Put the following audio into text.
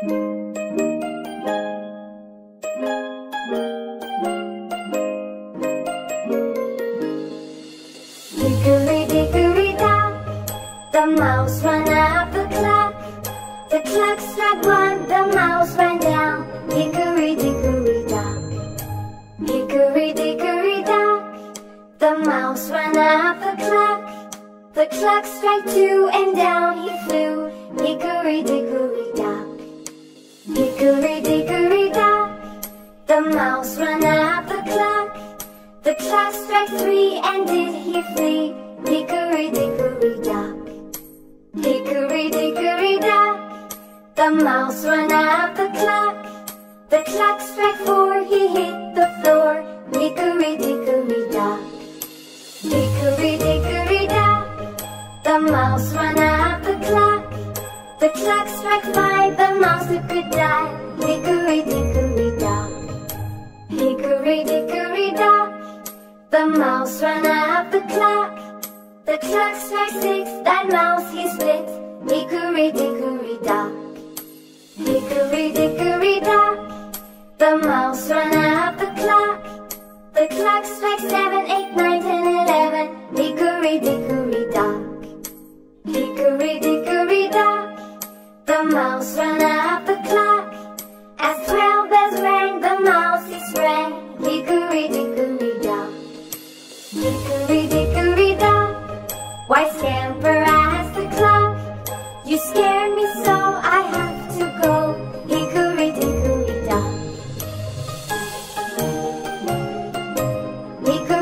The mouse ran up the clock. The clock struck one, the mouse ran down. Hickory dickory dock Hickory dickory dock The mouse ran up the clock. The clock struck two and down he flew. Clock struck three, and did he flee? Hickory dickory dock. Hickory dickory dock, the mouse ran out the clock. The clock struck four, he hit the floor. Hickory dickory dock. Hickory dickory dock, the mouse ran out the clock. The clock struck five, the mouse could die. Mouse ran out the clock. The clock struck six, that mouse Hickory dickory dock, why scamper as the clock? You scared me so I have to go. Hickory dickory dock. Hickory